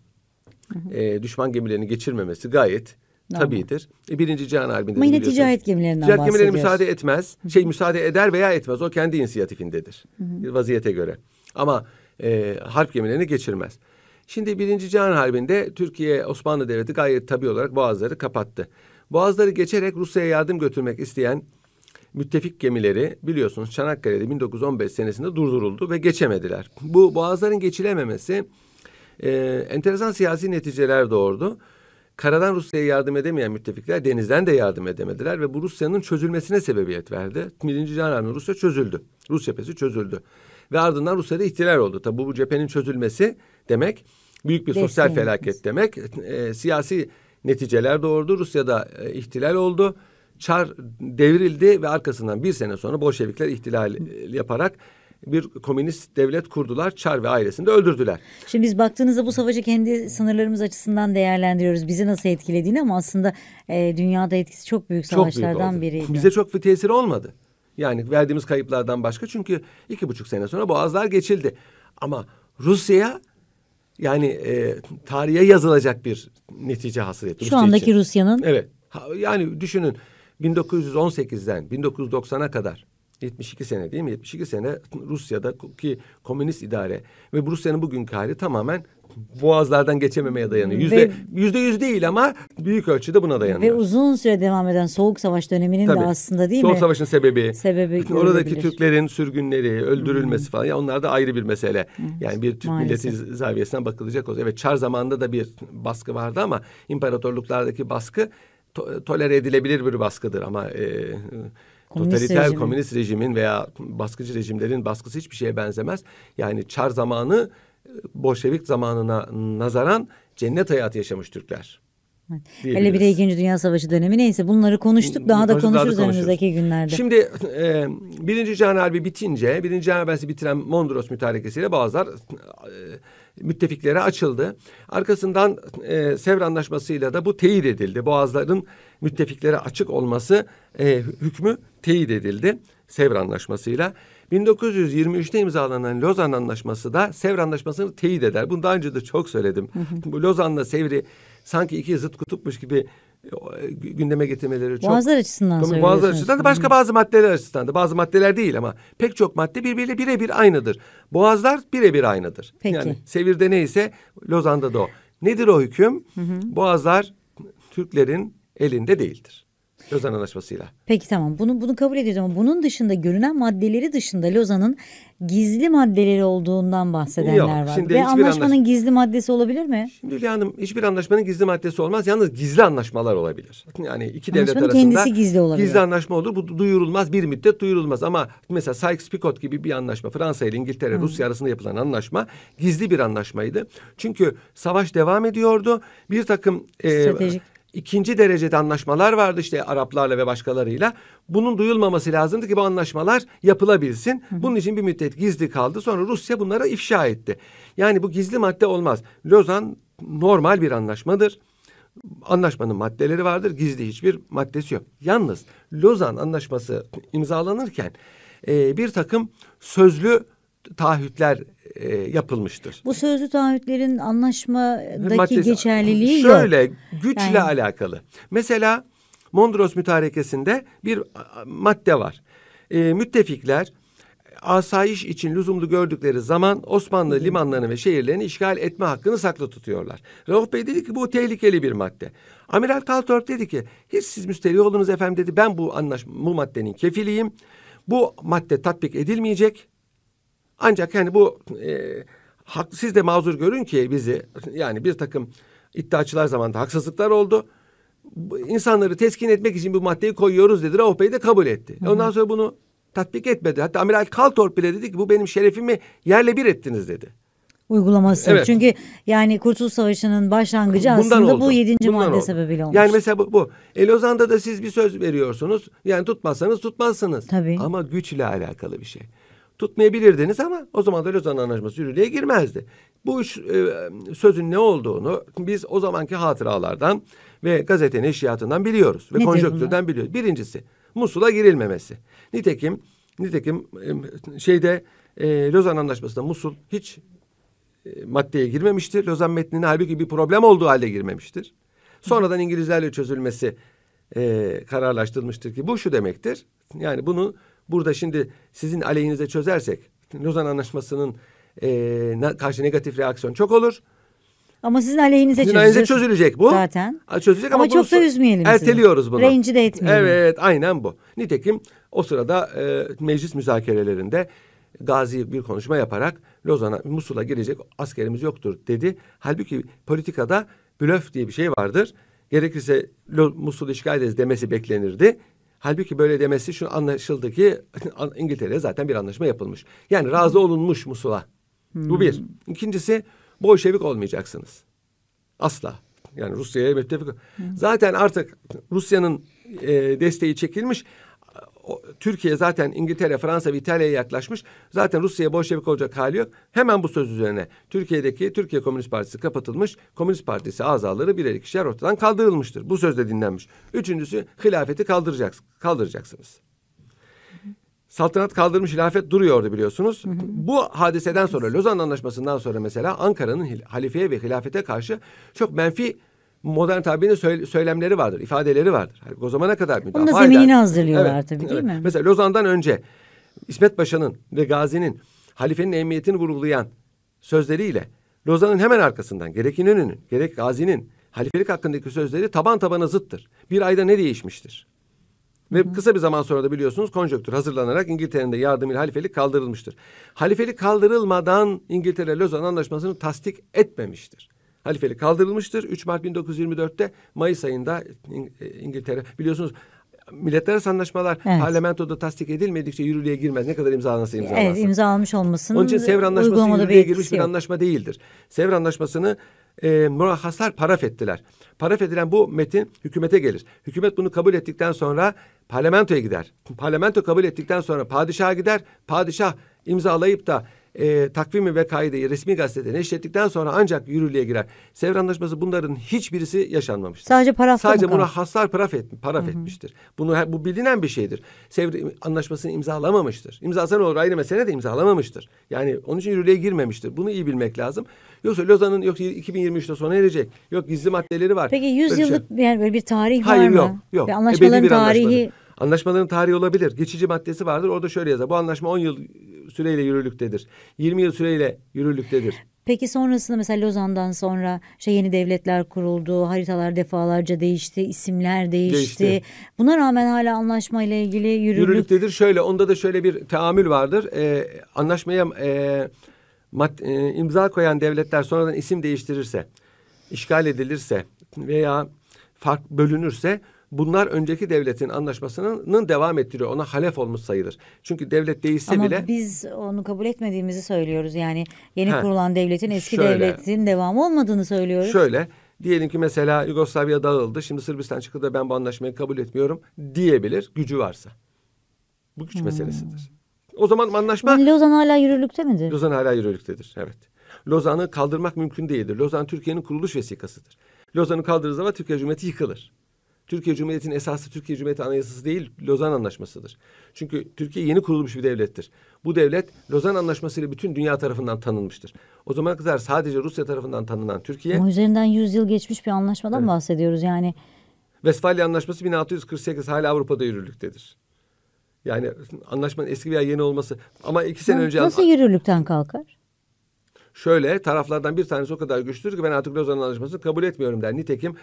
e, düşman gemilerini geçirmemesi gayet Normal. tabidir. E, Birinci Cihan Harbi'nde Ama yine ticaret gemilerinden Ticaret gemileri müsaade etmez. Şey müsaade eder veya etmez. O kendi inisiyatifindedir. Vaziyete göre. Ama e, harp gemilerini geçirmez. Şimdi Birinci Cihan Harbi'nde Türkiye Osmanlı Devleti gayet tabi olarak boğazları kapattı. Boğazları geçerek Rusya'ya yardım götürmek isteyen müttefik gemileri biliyorsunuz Çanakkale'de 1915 senesinde durduruldu ve geçemediler. Bu boğazların geçilememesi e, enteresan siyasi neticeler doğurdu. Karadan Rusya'ya yardım edemeyen müttefikler denizden de yardım edemediler ve bu Rusya'nın çözülmesine sebebiyet verdi. Birinci Cihan Harbi'nde Rusya çözüldü. Rus cephesi çözüldü. Ve ardından Rusya'da ihtilal oldu. Tabi bu cephenin çözülmesi demek büyük bir sosyal Desteğin felaket demek. E, siyasi neticeler doğurdu. Rusya'da e, ihtilal oldu. Çar devrildi ve arkasından bir sene sonra Bolşevikler ihtilal yaparak bir komünist devlet kurdular. Çar ve ailesini de öldürdüler. Şimdi biz baktığınızda bu savaşı kendi sınırlarımız açısından değerlendiriyoruz. Bizi nasıl etkilediğini ama aslında e, dünyada etkisi çok büyük Çok büyük savaşlardan biriydi. Bize çok bir tesiri olmadı. Yani verdiğimiz kayıplardan başka çünkü iki buçuk sene sonra boğazlar geçildi. Ama Rusya'ya yani e, tarihe yazılacak bir netice hasıl etti. Şu Rusya andaki. Rusya'nın Evet. Ha, yani düşünün 1918'den 1990'a kadar 72 sene değil mi? 72 sene Rusya'da ki komünist idare ve Rusya'nın bugünkü hali tamamen boğazlardan geçememeye dayanıyor. Yüzde, Ve- yüzde yüz değil ama büyük ölçüde buna dayanıyor. ve uzun süre devam eden Soğuk Savaş döneminin Tabii. de aslında değil Soğuk mi? Savaş'ın sebebi. Sebebi Oradaki. Türklerin sürgünleri, öldürülmesi falan. Ya onlar da ayrı bir mesele. Yani bir Türk maalesef. milleti zaviyesinden bakılacak olsa. Evet Çar zamanında da bir baskı vardı ama imparatorluklardaki baskı to- tolere edilebilir bir baskıdır ama e, Komünist totaliter rejimin. komünist rejimin veya baskıcı rejimlerin baskısı hiçbir şeye benzemez. Yani Çar zamanı e, Bolşevik zamanına nazaran cennet hayatı yaşamış Türkler. Hele bir de İkinci Dünya Savaşı dönemi neyse bunları konuştuk daha da daha konuşuruz konuşuruz. önümüzdeki günlerde. Şimdi e, Birinci Cihan Harbi bitince, Birinci Cihan Harbi'si bitiren Mondros mütarekesiyle Boğazlar e, müttefiklere açıldı. Arkasından e, Sevr Anlaşması'yla da bu teyit edildi. Boğazların müttefiklere açık olması e, hükmü teyit edildi Sevr Anlaşması'yla. 1923'te imzalanan Lozan Anlaşması da Sevr Anlaşması'nı teyit eder. Bunu daha önce de çok söyledim. Bu Lozan'la Sevr'i sanki iki zıt kutupmuş gibi e, gündeme getirmeleri çok Boğazlar açısından Tabii söylüyorsunuz. açıdan da başka bazı maddeler açısından da bazı maddeler değil ama pek çok madde birbiriyle birebir aynıdır. Boğazlar birebir aynıdır. Peki. Yani Sevir'de neyse Lozan'da da o. Nedir o hüküm? Boğazlar Türklerin elinde değildir. Lozan Anlaşması'yla. Peki tamam bunu bunu kabul ediyoruz ama bunun dışında görünen maddeleri dışında Lozan'ın gizli maddeleri olduğundan bahsedenler Yok, var. şimdi Ve anlaşmanın anlaş- gizli maddesi olabilir mi? Şimdi Hülya Hanım hiçbir anlaşmanın gizli maddesi olmaz. Yalnız gizli anlaşmalar olabilir. Yani iki devlet arasında kendisi gizli olabilir. gizli anlaşma olur. Bu duyurulmaz bir müddet duyurulmaz. Ama mesela Sykes-Picot gibi bir anlaşma Fransa ile İngiltere, Rusya arasında yapılan anlaşma gizli bir anlaşmaydı. Çünkü savaş devam ediyordu. Bir takım e, Stratejik. İkinci derecede anlaşmalar vardı işte Araplarla ve başkalarıyla. Bunun duyulmaması lazımdı ki bu anlaşmalar yapılabilsin. Bunun için bir müddet gizli kaldı. Sonra Rusya bunları ifşa etti. Yani bu gizli madde olmaz. Lozan normal bir anlaşmadır. Anlaşmanın maddeleri vardır. Gizli hiçbir maddesi yok. Yalnız Lozan Anlaşması imzalanırken e, bir takım sözlü taahhütler e, yapılmıştır. Bu sözlü taahhütlerin anlaşmadaki Maddesi- geçerliliği yok. Şöyle güçle Yani- alakalı. Mesela Mondros Mütarekesi'nde bir madde var. Ee, müttefikler asayiş için lüzumlu gördükleri zaman Osmanlı limanlarını ve şehirlerini işgal etme hakkını saklı tutuyorlar. Rauf Bey dedi ki bu tehlikeli bir madde. Amiral Kaltorp dedi ki hiç siz müsterih olunuz efendim dedi ben bu anlaşma bu maddenin kefiliyim. Bu madde tatbik edilmeyecek. Ancak yani bu e, hak, siz de mazur görün ki bizi yani bir takım iddiaçılar zamanında haksızlıklar oldu. İnsanları teskin etmek için bu maddeyi koyuyoruz dedi. Rauf Bey de kabul etti. Ondan sonra bunu tatbik etmedi. Hatta Amiral Kaltorp bile dedi ki bu benim şerefimi yerle bir ettiniz dedi. uygulaması. Evet. Çünkü yani Kurtuluş Savaşı'nın başlangıcı Bundan aslında oldu. bu 7. Bundan madde oldu. sebebiyle olmuş. Yani mesela bu. bu. E, Lozan'da da siz bir söz veriyorsunuz. Yani tutmazsanız tutmazsınız. Tabii. Ama güçle alakalı bir şey. Tutmayabilirdiniz ama o zaman da Lozan Anlaşması yürürlüğe girmezdi. Bu üç, e, sözün ne olduğunu biz o zamanki hatıralardan ve gazete neşriyatından biliyoruz. Ve Nedir konjonktürden biliyoruz. Birincisi Musul'a girilmemesi. Nitekim nitekim e, şeyde e, Lozan Anlaşması'nda Musul hiç e, maddeye girmemiştir. Lozan metnine halbuki bir problem olduğu halde girmemiştir. Sonradan İngilizlerle çözülmesi e, kararlaştırılmıştır ki bu şu demektir. Yani bunu burada şimdi sizin aleyhinize çözersek Lozan Anlaşması'nın e, karşı negatif reaksiyon çok olur. Ama sizin aleyhinize Sizin aleyhinize çözülecek bu. Zaten. Çözülecek Ama ama, çok da üzmeyelim sizi. Erteliyoruz bunu. Rencide etmeyelim. Evet aynen bu. Nitekim o sırada e, meclis müzakerelerinde Gazi bir konuşma yaparak Lozan'a, Musul'a girecek askerimiz yoktur dedi. Halbuki politikada blöf diye bir şey vardır. Gerekirse Musul'u işgal ederiz demesi beklenirdi. Halbuki böyle demesi şu anlaşıldı ki İngiltere'ye zaten bir anlaşma yapılmış. Yani razı olunmuş Musul'a. Bu bir. İkincisi Bolşevik olmayacaksınız. Asla. Yani Rusya'ya müttefik. Zaten artık Rusya'nın e, desteği çekilmiş. Türkiye zaten İngiltere, Fransa ve İtalya'ya yaklaşmış. Zaten Rusya'ya Bolşevik olacak hali yok. Hemen bu söz üzerine Türkiye'deki Türkiye Komünist Partisi kapatılmış. Komünist Partisi azaları birer ikişer ortadan kaldırılmıştır. Bu sözde dinlenmiş. Üçüncüsü hilafeti kaldıracaksınız. kaldıracaksınız. Saltanat kaldırmış hilafet duruyordu biliyorsunuz. Bu hadiseden sonra Lozan Anlaşması'ndan sonra mesela Ankara'nın halifeye ve hilafete karşı çok menfi modern tabirinin söyle- söylemleri vardır, ifadeleri vardır. Halbuki o zamana kadar müdafaa Onun da zeminini hazırlıyorlar tabii, değil mi? Mesela Lozan'dan önce İsmet Paşa'nın ve Gazi'nin halifenin emniyetini vurgulayan sözleriyle Lozan'ın hemen arkasından gerek İnönü'nün gerek Gazi'nin halifelik hakkındaki sözleri taban tabana zıttır. Bir ayda ne değişmiştir? Ve kısa bir zaman sonra da biliyorsunuz konjonktür hazırlanarak İngiltere'nin de yardımıyla halifelik kaldırılmıştır. Halifelik kaldırılmadan İngiltere Lozan Anlaşması'nı tasdik etmemiştir. Halifelik kaldırılmıştır. 3 Mart 1924'te Mayıs ayında İng- e, İngiltere biliyorsunuz Milletler Anlaşmalar Evet. parlamentoda tasdik edilmedikçe yürürlüğe girmez. Ne kadar imzalanırsa imzalansın. Evet imza almış olmasının Onun için Sevr Anlaşması yürürlüğe girmiş bir anlaşma değildir. Sevr Anlaşması'nı e, murahhaslar paraf ettiler. Paraf edilen bu metin hükümete gelir. Hükümet bunu kabul ettikten sonra parlamentoya gider. Parlamento kabul ettikten sonra padişaha gider. Padişah imzalayıp da e, takvimi ve kaideyi resmi gazetede neşrettikten sonra ancak yürürlüğe girer. Sevr Anlaşması bunların hiçbirisi yaşanmamıştır. Sadece parafta Sadece kalmış? murahhaslar paraf, et, paraf etmiştir. Bunu bu bilinen bir şeydir. Sevr anlaşmasını imzalamamıştır. İmzalasa ne olur ayrı mesele de imzalamamıştır. Yani onun için yürürlüğe girmemiştir. Bunu iyi bilmek lazım. Yoksa Lozan'ın yok 2023'te sona erecek. Yok gizli maddeleri var. Peki Böyle 100 bir şey. yıllık yani böyle bir tarih var Hayır mı? yok yok. Ve Ebedi anlaşmaların tarihi anlaşmadır. Anlaşmaların tarihi olabilir. Geçici maddesi vardır. Orada şöyle yazar. Bu anlaşma 10 yıl süreyle yürürlüktedir. 20 yıl süreyle yürürlüktedir. Peki sonrasında mesela Lozan'dan sonra şey yeni devletler kuruldu, haritalar defalarca değişti, isimler değişti. Değişti. Buna rağmen hala anlaşmayla ilgili yürürlük, Yürürlüktedir. Şöyle onda da şöyle bir teamül vardır. Ee, anlaşmaya e, mad- e, imza koyan devletler sonradan isim değiştirirse, işgal edilirse veya fark bölünürse bunlar önceki devletin anlaşmasının devam ettiriyor. Ona halef olmuş sayılır. Çünkü devlet değişse ama bile biz onu kabul etmediğimizi söylüyoruz. Yani yeni Ha, kurulan devletin eski şöyle. devletin devamı olmadığını söylüyoruz. şöyle diyelim ki mesela Yugoslavya dağıldı. Şimdi Sırbistan çıktı da ben bu anlaşmayı kabul etmiyorum diyebilir gücü varsa. Bu güç meselesidir. O zaman anlaşma Yani Lozan hala yürürlükte midir? Lozan hala yürürlüktedir. Evet. Lozan'ı kaldırmak mümkün değildir. Lozan Türkiye'nin kuruluş vesikasıdır. Lozan'ı kaldırdığı zaman Türkiye Cumhuriyeti yıkılır. Türkiye Cumhuriyeti'nin esası Türkiye Cumhuriyeti Anayasası değil, Lozan Anlaşması'dır. Çünkü Türkiye yeni kurulmuş bir devlettir. Bu devlet Lozan Anlaşması ile bütün dünya tarafından tanınmıştır. O zamana kadar sadece Rusya tarafından tanınan Türkiye, Ama üzerinden 100 yıl geçmiş bir anlaşmadan bahsediyoruz. Yani Vesfalya Anlaşması 1648 hala Avrupa'da yürürlüktedir. Yani anlaşmanın eski veya yeni olması ama iki sene önce nasıl yürürlükten kalkar? Şöyle taraflardan bir tanesi o kadar güçlüdür ki ben artık Lozan Anlaşması'nı kabul etmiyorum der. Nitekim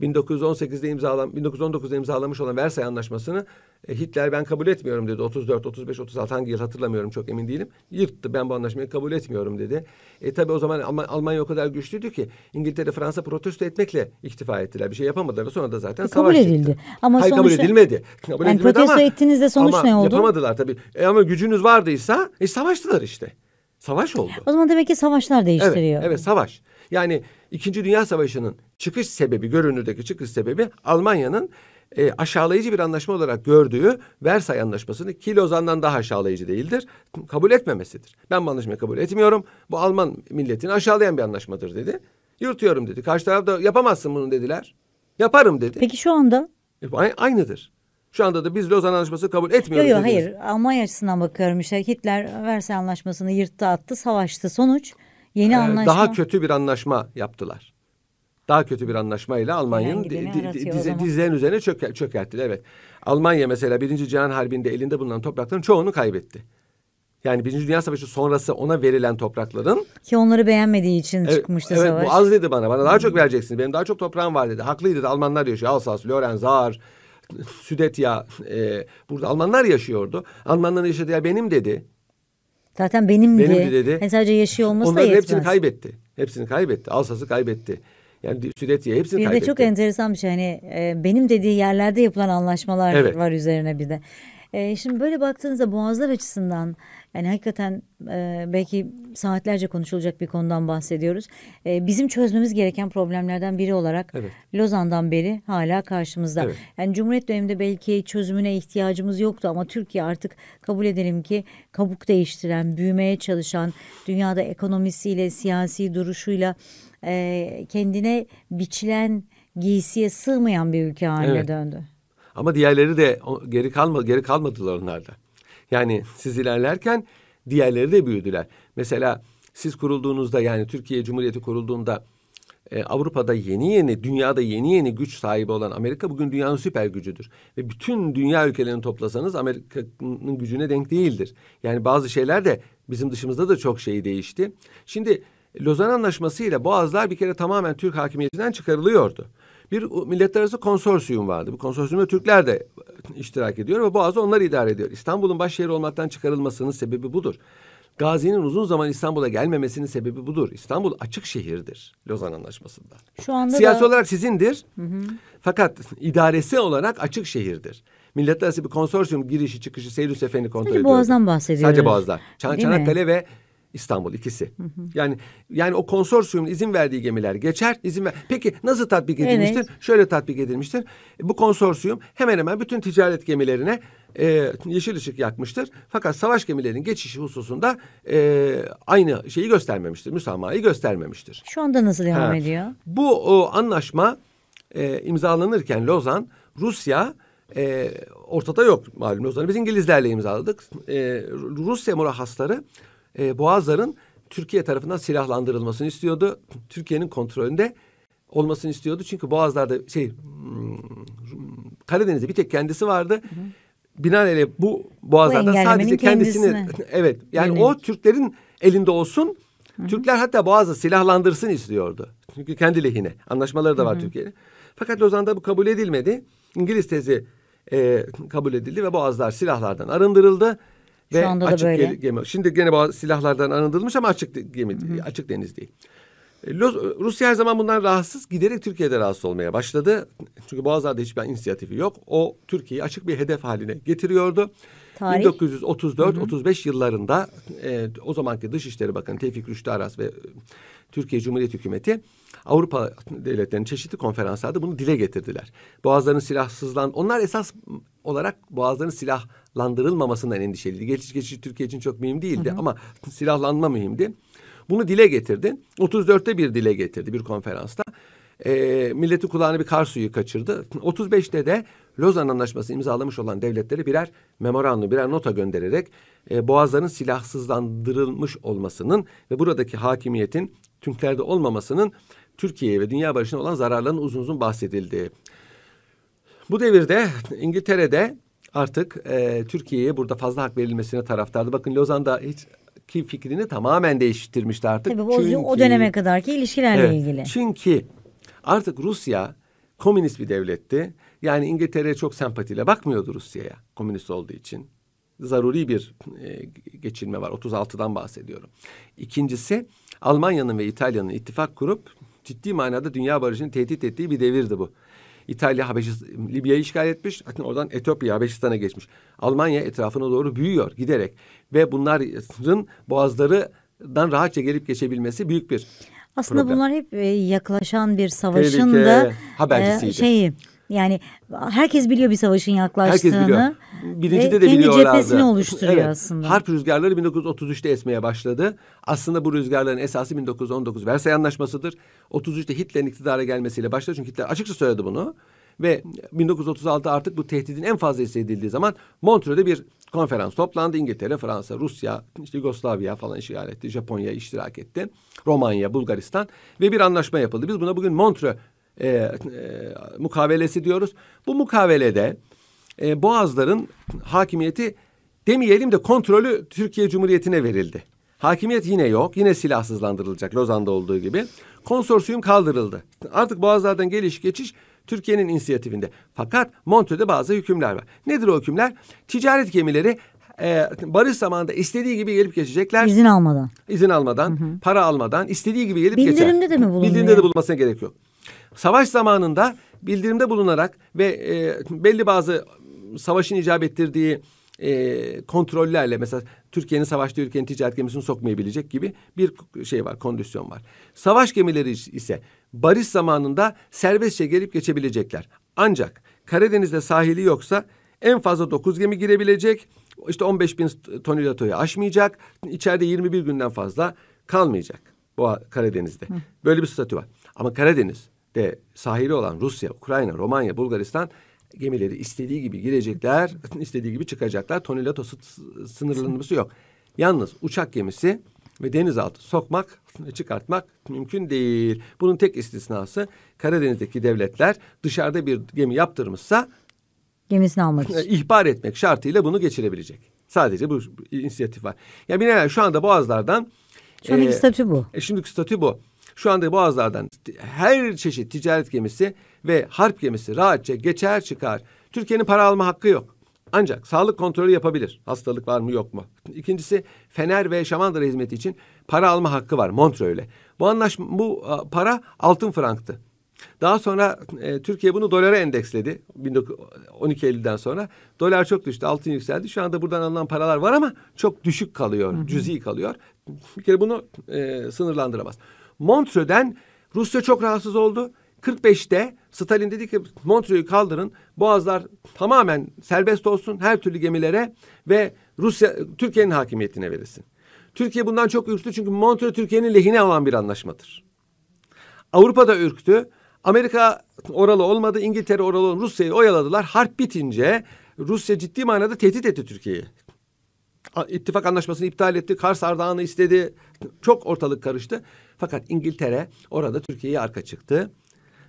1918'de imzalan 1919'da imzalamış olan Versay Anlaşması'nı e, Hitler ben kabul etmiyorum dedi. 34, 35, 36 hangi yıl hatırlamıyorum çok emin değilim. Yırttı ben bu anlaşmayı kabul etmiyorum dedi. E tabi o zaman Alm- Almanya o kadar güçlüydü ki İngiltere, Fransa protesto etmekle iktifa ettiler. Bir şey yapamadılar. Sonra da zaten E, kabul savaş edildi. çıktı. Ama Hayır sonuçta- kabul edilmedi. Kabul Yani edilmedi protesto ama, ettiğinizde sonuç ama ne oldu? Yapamadılar tabii. E ama gücünüz vardıysa e, savaştılar işte. Savaş oldu. O zaman demek ki savaşlar Evet, değiştiriyor. evet savaş. Yani İkinci Dünya Savaşı'nın çıkış sebebi, görünürdeki çıkış sebebi Almanya'nın e, aşağılayıcı bir anlaşma olarak gördüğü Versay Anlaşması'nı ki Lozan'dan daha aşağılayıcı değildir, kabul etmemesidir. Ben bu anlaşmayı kabul etmiyorum. Bu Alman milletini aşağılayan bir anlaşmadır dedi. Yırtıyorum dedi. Karşı taraf da yapamazsın bunu dediler. Yaparım dedi. Peki şu anda? E, aynıdır. Şu anda da biz Lozan Anlaşması'nı kabul Yok etmiyoruz. yok dediğimiz- hayır. Almanya açısından bakıyorum işte Hitler Versay Anlaşması'nı yırttı attı savaştı. Sonuç yeni Ee, anlaşma. Daha kötü bir anlaşma yaptılar. Daha kötü bir anlaşmayla Almanya'nın dize- dizlerin üzerine çöker, çökerttiler. Evet. Almanya mesela Birinci Cihan Harbi'nde elinde bulunan toprakların çoğunu kaybetti. Yani Birinci Dünya Savaşı sonrası ona verilen toprakların Ki onları beğenmediği için Evet, çıkmıştı evet, savaş. bu az dedi bana. Bana daha çok vereceksiniz. Benim daha çok toprağım var dedi. Haklıydı da Almanlar yaşıyor. Alsas, Lorenz, Saar, Südetya. E, burada Almanlar yaşıyordu. Almanların yaşadığı yer benim dedi. Zaten benimdi. Benimdi dedi. Yani sadece yaşıyor olması da Onların yetmez. hepsini kaybetti. Hepsini kaybetti. Alsas'ı kaybetti. Yani Südetya hepsini Bir de kaybetti. çok enteresan bir şey hani e, benim dediği yerlerde yapılan anlaşmalar Evet. var üzerine bir de. E, şimdi böyle baktığınızda boğazlar açısından yani hakikaten e, belki saatlerce konuşulacak bir konudan bahsediyoruz. E, bizim çözmemiz gereken problemlerden biri olarak Evet. Lozan'dan beri hala karşımızda. Evet. Yani Cumhuriyet döneminde belki çözümüne ihtiyacımız yoktu ama Türkiye artık kabul edelim ki kabuk değiştiren, büyümeye çalışan, dünyada ekonomisiyle, siyasi duruşuyla e, kendine biçilen giysiye sığmayan bir ülke haline Evet. döndü. Ama diğerleri de geri kalma geri kalmadılar onlarda. Yani siz ilerlerken diğerleri de büyüdüler. Mesela siz kurulduğunuzda yani Türkiye Cumhuriyeti kurulduğunda e, Avrupa'da yeni yeni, dünyada yeni yeni güç sahibi olan Amerika bugün dünyanın süper gücüdür. Ve bütün dünya ülkelerini toplasanız Amerika'nın gücüne denk değildir. Yani bazı şeyler de bizim dışımızda da çok şey değişti. Şimdi Lozan Anlaşması ile Boğazlar bir kere tamamen Türk hakimiyetinden çıkarılıyordu. Bir milletler arası konsorsiyum vardı. Bu konsorsiyumda Türkler de iştirak ediyor ve Boğaz'ı onlar idare ediyor. İstanbul'un başşehri olmaktan çıkarılmasının sebebi budur. Gazi'nin uzun zaman İstanbul'a gelmemesinin sebebi budur. İstanbul açık şehirdir Lozan Anlaşması'nda. Şu anda Siyasi da olarak sizindir. Fakat idaresi olarak açık şehirdir. Milletler arası bir konsorsiyum girişi çıkışı seyir seferini kontrol Sadece ediyor. Boğaz'dan bahsediyoruz. Sadece Boğazlar. Çan-? Çanakkale ve İstanbul ikisi. Yani yani o konsorsiyumun izin verdiği gemiler geçer. izin ver. Peki nasıl tatbik edilmiştir? Evet. Şöyle tatbik edilmiştir. Bu konsorsiyum hemen hemen bütün ticaret gemilerine e, yeşil ışık yakmıştır. Fakat savaş gemilerinin geçişi hususunda e, aynı şeyi göstermemiştir. Müsamahayı göstermemiştir. şu anda nasıl devam Ha. ediyor? Bu o, anlaşma e, imzalanırken Lozan, Rusya e, ortada yok malum Lozan'ı. Biz İngilizlerle imzaladık. E, Rusya murahhasları e, Boğazların Türkiye tarafından silahlandırılmasını istiyordu. Türkiye'nin kontrolünde olmasını istiyordu. Çünkü Boğazlar'da şey hmm, Karadeniz'de bir tek kendisi vardı. Binaenaleyh bu boğazlardan engellemenin sadece kendisini kendisine evet yani yönelik. o Türklerin elinde olsun Türkler hatta Boğaz'ı silahlandırsın istiyordu. Çünkü kendi lehine. Anlaşmaları da var Türkiye'nin. Fakat Lozan'da bu kabul edilmedi. İngiliz tezi e, kabul edildi ve Boğazlar silahlardan arındırıldı. Şu ve anda da açık böyle. gemi-. Şimdi gene Boğaz silahlardan arındırılmış ama açık gemi, açık deniz değil. E, Rusya her zaman bundan rahatsız. Giderek Türkiye'de rahatsız olmaya başladı. Çünkü Boğazlar'da hiçbir inisiyatifi yok. O Türkiye'yi açık bir hedef haline getiriyordu. Tarih? 1934-35 yıllarında e, o zamanki Dışişleri Bakanı Tevfik Rüştü Aras ve e, Türkiye Cumhuriyet Hükümeti Avrupa devletlerinin çeşitli konferanslarda bunu dile getirdiler. Boğazların silahsızlan onlar esas olarak boğazların silahlandırılmamasından endişeliydi. Geçiş geçiş Türkiye için çok mühim değildi ama silahlanma mühimdi. Bunu dile getirdi. 34'te bir dile getirdi bir konferansta. E, milletin kulağına bir kar suyu kaçırdı. 35'te de Lozan Anlaşması imzalamış olan devletlere birer memorandum, birer nota göndererek e, boğazların silahsızlandırılmış olmasının ve buradaki hakimiyetin Türklerde olmamasının Türkiye'ye ve dünya barışına olan zararlarının uzun uzun bahsedildi. Bu devirde İngiltere'de artık e, Türkiye'ye burada fazla hak verilmesine taraftardı. Bakın Lozan'da hiç ki fikrini tamamen değiştirmişti artık. Tabii bu o- o Çünkü- döneme kadarki ilişkilerle Evet, ilgili. Çünkü artık Rusya komünist bir devletti. Yani İngiltere'ye çok sempatiyle bakmıyordu Rusya'ya komünist olduğu için. Zaruri bir e, geçilme var. 36'dan bahsediyorum. İkincisi Almanya'nın ve İtalya'nın ittifak kurup ciddi manada dünya barışını tehdit ettiği bir devirdi bu. İtalya Habeşistan, Libya'yı işgal etmiş. Hatta oradan Etiyopya, Habeşistan'a geçmiş. Almanya etrafına doğru büyüyor giderek. Ve bunların boğazlarından rahatça gelip geçebilmesi büyük bir Aslında problem. bunlar hep e, yaklaşan bir savaşın Tehlike da habercisiydi. e, şeyi yani herkes biliyor bir savaşın yaklaştığını. Herkes biliyor. Birincide de kendi biliyorlardı. cephesini oluşturuyor Evet. aslında. Harp rüzgarları 1933'te esmeye başladı. Aslında bu rüzgarların esası 1919 Versay Anlaşması'dır. 33'te Hitler'in iktidara gelmesiyle başladı. Çünkü Hitler açıkça söyledi bunu. Ve 1936 artık bu tehdidin en fazla hissedildiği zaman Montreux'de bir konferans toplandı. İngiltere, Fransa, Rusya, işte Yugoslavya falan işgal etti. Japonya iştirak etti. Romanya, Bulgaristan ve bir anlaşma yapıldı. Biz buna bugün Montreux e, e, mukavelesi diyoruz. Bu mukavelede e, Boğazların hakimiyeti demeyelim de kontrolü Türkiye Cumhuriyeti'ne verildi. Hakimiyet yine yok. Yine silahsızlandırılacak Lozan'da olduğu gibi. Konsorsiyum kaldırıldı. Artık Boğazlardan geliş geçiş Türkiye'nin inisiyatifinde. Fakat Montreux'de bazı hükümler var. Nedir o hükümler? Ticaret gemileri e, barış zamanında istediği gibi gelip geçecekler. İzin almadan. İzin almadan, para almadan istediği gibi gelip geçer. Bildirimde de mi bulunuyor? Bildirimde de bulunmasına gerek yok. Savaş zamanında bildirimde bulunarak ve e, belli bazı savaşın icap ettirdiği e, kontrollerle mesela Türkiye'nin savaştığı ülkenin ticaret gemisini sokmayabilecek gibi bir şey var, kondisyon var. Savaş gemileri ise barış zamanında serbestçe gelip geçebilecekler. Ancak Karadeniz'de sahili yoksa en fazla 9 gemi girebilecek. İşte 15 bin tonilatoyu aşmayacak. İçeride 21 günden fazla kalmayacak. Bu Karadeniz'de. Böyle bir statü var. Ama Karadeniz'de sahili olan Rusya, Ukrayna, Romanya, Bulgaristan gemileri istediği gibi girecekler, istediği gibi çıkacaklar. Tonilato sı- sınırlaması yok. Yalnız uçak gemisi ve denizaltı sokmak, çıkartmak mümkün değil. Bunun tek istisnası Karadeniz'deki devletler dışarıda bir gemi yaptırmışsa Gemisini almak e, için. ihbar etmek şartıyla bunu geçirebilecek. Sadece bu inisiyatif var. Ya binaenaleyh şu anda Boğazlar'dan Şu andaki e, statü bu. e, şimdiki statü bu. Şu anda Boğazlar'dan her çeşit ticaret gemisi ve harp gemisi rahatça geçer çıkar. Türkiye'nin para alma hakkı yok. Ancak sağlık kontrolü yapabilir. Hastalık var mı yok mu? İkincisi Fener ve Şamandıra hizmeti için para alma hakkı var Montreux'le. Bu anlaşma bu para altın franktı. Daha sonra e, Türkiye bunu dolara endeksledi 19 12 Eylül'den sonra. Dolar çok düştü, altın yükseldi. Şu anda buradan alınan paralar var ama çok düşük kalıyor, cüzi kalıyor. Bir kere bunu e, sınırlandıramaz. Montreux'den Rusya çok rahatsız oldu. 45'te Stalin dedi ki Montreux'u kaldırın. Boğazlar tamamen serbest olsun her türlü gemilere ve Rusya Türkiye'nin hakimiyetine verilsin. Türkiye bundan çok ürktü çünkü Montreux Türkiye'nin lehine olan bir anlaşmadır. Avrupa'da ürktü. Amerika oralı olmadı. İngiltere oralı olmadı. Rusya'yı oyaladılar. Harp bitince Rusya ciddi manada tehdit etti Türkiye'yi. İttifak anlaşmasını iptal etti. Kars Ardahan'ı istedi. Çok ortalık karıştı. Fakat İngiltere orada Türkiye'ye arka çıktı.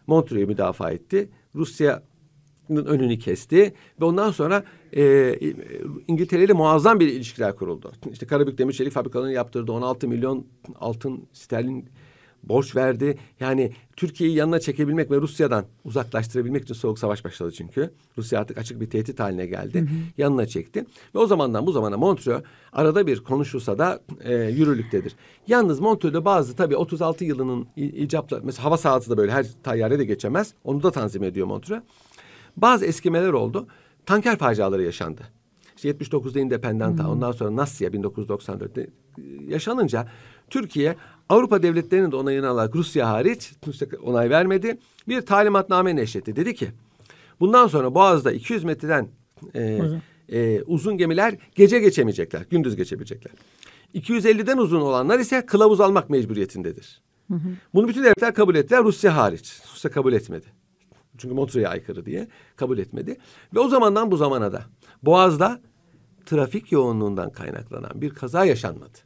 Montreux'u müdafaa etti. Rusya önünü kesti ve ondan sonra e, İngiltere ile muazzam bir ilişkiler kuruldu. İşte Karabük Demir Çelik fabrikalarını yaptırdı. 16 milyon altın sterlin borç verdi. Yani Türkiye'yi yanına çekebilmek ve Rusya'dan uzaklaştırabilmek için soğuk savaş başladı çünkü. Rusya artık açık bir tehdit haline geldi. Hı hı. Yanına çekti. Ve o zamandan bu zamana Montreux arada bir konuşulsa da e, yürürlüktedir. Yalnız Montreux'de bazı tabii 36 yılının icapları mesela hava sahası da böyle her tayyare de geçemez. Onu da tanzim ediyor Montreux. Bazı eskimeler oldu. Tanker faciaları yaşandı. İşte 79'da Independenta, hmm. ondan sonra Nasya 1994'te yaşanınca Türkiye Avrupa devletlerinin de onayını alarak Rusya hariç Rusya onay vermedi. Bir talimatname neşretti. Dedi ki bundan sonra Boğaz'da 200 metreden e. E, uzun gemiler gece geçemeyecekler. Gündüz geçebilecekler. 250'den uzun olanlar ise kılavuz almak mecburiyetindedir. Hı hı. Bunu bütün devletler kabul ettiler. Rusya hariç. Rusya kabul etmedi. Çünkü Montreux'e aykırı diye kabul etmedi. Ve o zamandan bu zamana da Boğaz'da trafik yoğunluğundan kaynaklanan bir kaza yaşanmadı.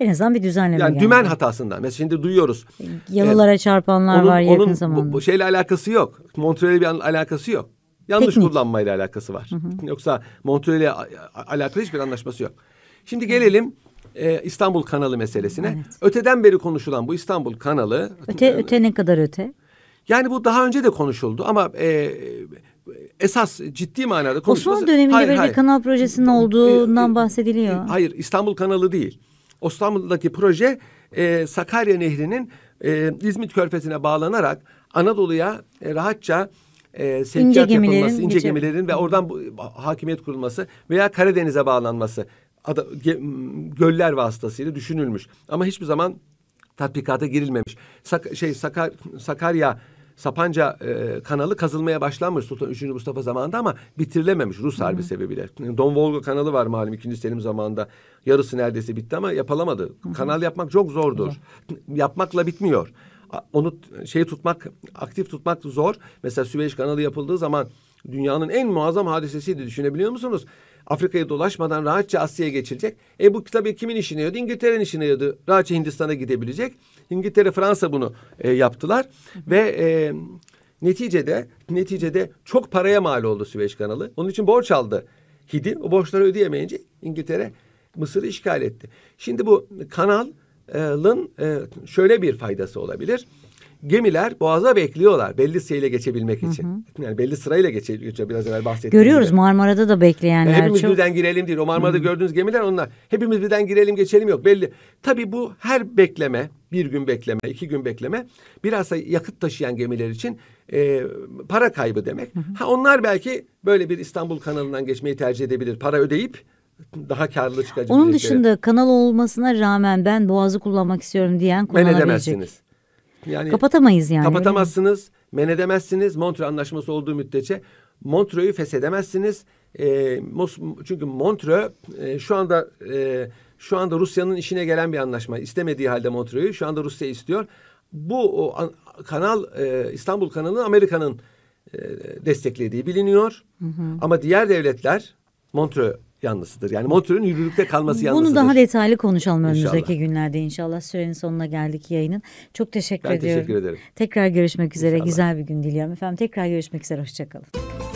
En azından bir düzenleme Yani geldi. dümen hatasından. Mesela şimdi duyuyoruz. Yalılara ee, çarpanlar onun, var yakın onun zamanda. Bu şeyle alakası yok. Montreal'e bir alakası yok. Yanlış Teknik. kullanmayla alakası var. Hı hı. Yoksa Montreal'e alakalı hiçbir anlaşması yok. Şimdi gelelim e, İstanbul kanalı meselesine. Evet. Öteden beri konuşulan bu İstanbul kanalı. Öte, öte ne kadar öte? Yani bu daha önce de konuşuldu ama e, esas ciddi manada konuşulması... Osmanlı döneminde hayır, böyle hayır. bir kanal projesinin olduğundan bahsediliyor. Hayır İstanbul kanalı değil. İstanbul'daki proje e, Sakarya Nehri'nin e, İzmit Körfezi'ne bağlanarak Anadolu'ya e, rahatça e, sevkiyat yapılması, ince gemilerin ve oradan bu, hakimiyet kurulması veya Karadeniz'e bağlanması ada, ge, göller vasıtasıyla düşünülmüş. Ama hiçbir zaman tatbikata girilmemiş. Sak, şey Sakar, Sakarya Sapanca e, kanalı kazılmaya başlanmış Sultan 3. Mustafa zamanında ama bitirilememiş Rus Harbi sebebiyle. Don Volga kanalı var malum 2. Selim zamanında. Yarısı neredeyse bitti ama yapılamadı. Hı-hı. Kanal yapmak çok zordur. Hı-hı. Yapmakla bitmiyor. Onu şey tutmak, aktif tutmak zor. Mesela Süveyş kanalı yapıldığı zaman dünyanın en muazzam hadisesiydi düşünebiliyor musunuz? Afrika'yı dolaşmadan rahatça Asya'ya geçilecek. E bu tabii kimin işine yarıyordu? İngiltere'nin işine yarıyordu. Rahatça Hindistan'a gidebilecek. İngiltere, Fransa bunu e, yaptılar ve e, neticede neticede çok paraya mal oldu Süveyş kanalı. Onun için borç aldı Hidi. O borçları ödeyemeyince İngiltere Mısır'ı işgal etti. Şimdi bu kanalın e, şöyle bir faydası olabilir gemiler boğaza bekliyorlar belli sırayla geçebilmek için. Hı hı. Yani belli sırayla geçebiliyor biraz evvel bahsettiğim Görüyoruz gibi. Marmara'da da bekleyenler yani hepimiz çok. birden girelim değil. O Marmara'da hı. gördüğünüz gemiler onlar. Hepimiz birden girelim geçelim yok belli. Tabii bu her bekleme bir gün bekleme iki gün bekleme biraz da yakıt taşıyan gemiler için e, para kaybı demek. Hı hı. Ha onlar belki böyle bir İstanbul kanalından geçmeyi tercih edebilir. Para ödeyip daha karlı çıkacak. Onun dışında kanal olmasına rağmen ben boğazı kullanmak istiyorum diyen kullanabilecek. Men edemezsiniz. Yani kapatamayız yani. Kapatamazsınız, men edemezsiniz. Montreux Anlaşması olduğu müddetçe Montreux'u feshedemezsiniz. E, çünkü Montreux e, şu anda e, şu anda Rusya'nın işine gelen bir anlaşma. İstemediği halde Montreux'u şu anda Rusya istiyor. Bu o, an, kanal e, İstanbul kanalı Amerika'nın e, desteklediği biliniyor. Hı hı. Ama diğer devletler Montreux yanlısıdır. Yani Montreux'un yürürlükte kalması yanlısıdır. Bunu daha detaylı konuşalım inşallah. önümüzdeki günlerde inşallah. Sürenin sonuna geldik yayının. Çok teşekkür ben ediyorum. teşekkür ederim. Tekrar görüşmek üzere. İnşallah. Güzel bir gün diliyorum efendim. Tekrar görüşmek üzere. Hoşçakalın.